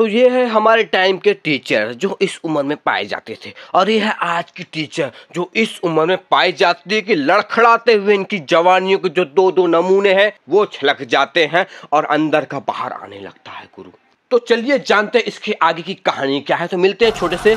तो ये है हमारे टाइम के टीचर जो इस उम्र में पाए जाते थे। और ये है आज की टीचर जो इस उम्र में पाई जाती है कि लड़खड़ाते हुए इनकी जवानियों के जो दो दो नमूने हैं, वो छलक जाते हैं और अंदर का बाहर आने लगता है गुरु। तो चलिए जानते हैं इसके आगे की कहानी क्या है। तो मिलते हैं छोटे से।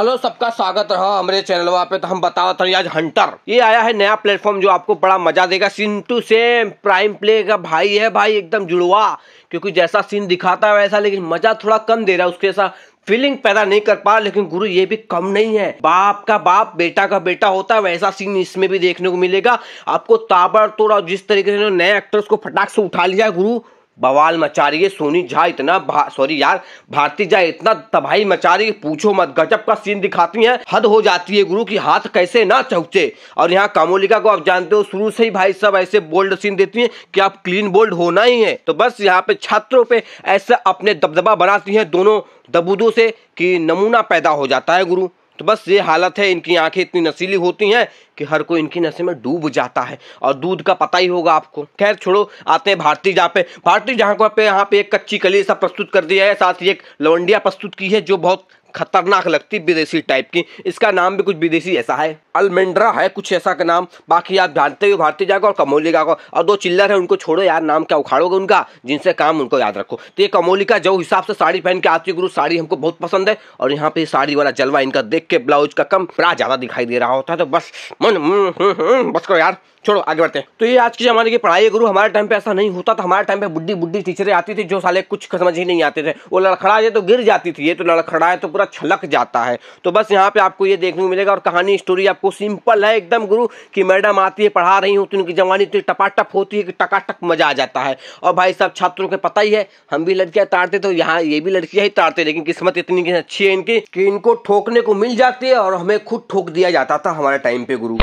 हेलो सबका स्वागत रहा हमारे चैनल वहाँ पे तो हम बता रहे आज हंटर। ये आया है नया प्लेटफॉर्म जो आपको बड़ा मज़ा देगा। Scene to same, prime play का भाई है भाई, एकदम जुड़वा। क्योंकि जैसा सीन दिखाता है वैसा, लेकिन मज़ा थोड़ा कम दे रहा है उसके ऐसा फीलिंग पैदा नहीं कर पा लेकिन गुरु, ये भी कम नहीं है। बाप का बाप, बेटा का बेटा होता है, वैसा सीन इसमें भी देखने को मिलेगा। आपको ताबड़तोड़ और जिस तरीके से नए एक्टर्स को फटाक से उठा लिया गुरु बवाल मचा रही है, सोनी झा इतना सॉरी यार, भारती झा इतना तबाही मचा रही है, पूछो मत, गजब का सीन दिखाती है, हद हो जाती है गुरु की, हाथ कैसे ना चौचे और यहाँ कामोलिका को आप जानते हो, शुरू से ही भाई सब ऐसे बोल्ड सीन देती है कि आप क्लीन बोल्ड होना ही है। तो बस यहाँ पे छात्रों पे ऐसा अपने दबदबा बनाती है, दोनों दबूदों से कि नमूना पैदा हो जाता है गुरु। तो बस ये हालत है, इनकी आँखें इतनी नशीली होती हैं कि हर कोई इनकी नशे में डूब जाता है और दूध का पता ही होगा आपको। खैर छोड़ो, आते हैं भारतीय जहाँ पे। भारतीय जहाँ पे, यहाँ पे एक कच्ची कली सब प्रस्तुत कर दिया है, साथ ही एक लवंडिया प्रस्तुत की है, जो बहुत खतरनाक लगती विदेशी टाइप की। इसका नाम भी कुछ विदेशी ऐसा है। अलमेंड्रा है कुछ ऐसा का नाम। बाकी आप जानते हो भारतीय जाएगा और कमोलिका को और दो चिल्लर है उनको छोड़ो यार नाम क्या उखाड़ोगे उनका? जिनसे काम उनको याद रखो। तो ये कमोलिका जो हिसाब से साड़ी पहन के आती गुरु साड़ी हमको बहुत पसंद है। और यहाँ पे साड़ी वाला जलवा इनका देख के ब्लाउज का कम बड़ा ज़्यादा दिखाई दे रहा होता है। तो बस मन हम्म, हम्म, हम्म, बस करो यार। छोड़ो आगे बढ़ते हैं। तो ये आज के जमाने की पढ़ाई गुरु हमारे टाइम पे ऐसा नहीं होता था। हमारे टाइम पे बुढ़ी बुढ़ी टीचरें आती थी जो साले कुछ समझ ही नहीं आते थे। वो लड़खड़ा जाए तो गिर जाती थी। ये तो लड़खड़ा है तो पूरा छलक जाता है। तो बस यहाँ पे आपको ये देखने को मिलेगा और कहानी स्टोरी आपको सिंपल है, एकदम गुरु, कि मैडम आती है, पढ़ा रही हूँ तो उनकी जवानी इतनी टपाटप होती है कि टकाटक मज़ा आ जाता है। और भाई साहब छात्रों को पता ही है, हम भी लड़कियाँ ताड़ते तो यहाँ ये भी लड़कियाँ ही ताड़ते लेकिन किस्मत इतनी अच्छी है इनकी, कि इनको ठोकने को मिल जाती है और हमें खुद ठोक दिया जाता था हमारे टाइम पे, गुरु।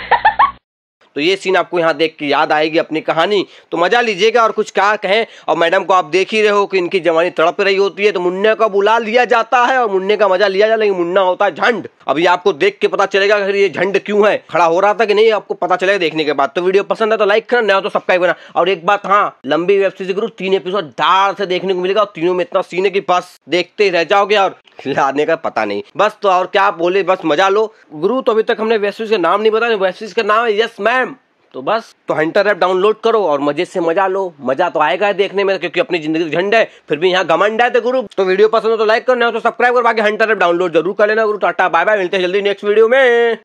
तो ये सीन आपको यहाँ देख के याद आएगी अपनी कहानी। तो मज़ा लीजिएगा और कुछ क्या कहें। और मैडम को आप देख ही रहे हो कि इनकी जवानी तड़प रही होती है तो मुन्ने का बुला लिया जाता है और मुन्ने का मज़ा लिया जाता है, लेकिन मुन्ना होता है झंड। अभी आपको देख के पता चलेगा अगर ये झंड क्यों है। खड़ा हो रहा था कि नहीं, आपको पता चलेगा देखने के बाद। तो वीडियो पसंद है तो लाइक करना, नया तो सब्सक्राइब करना। और एक बात हाँ लंबी वेब सीरीज़ गुरु तीन एपिसोड डार से देखने को मिलेगा और तीनों में इतना सीन है की बस देखते ही रह जाओगे और लाने का पता नहीं। बस तो और क्या बोले, बस मज़ा लो। गुरु तो अभी तक हमने वेब सीरीज़ का नाम नहीं बताया वेब सीरीज़ का नाम है यस मैम तो बस। तो हंटर ऐप डाउनलोड करो और मज़े से मज़ा लो। मज़ा तो आएगा देखने में, क्योंकि अपनी ज़िंदगी झंड है, फिर भी यहाँ घमंड है तो गुरु। तो वीडियो पसंद हो तो लाइक करना हो तो सब्सक्राइब कर बाकी हंटर ऐप डाउनलोड ज़रूर कर लेना गुरु। टाटा बाय बाय मिलते हैं जल्दी नेक्स्ट वीडियो में।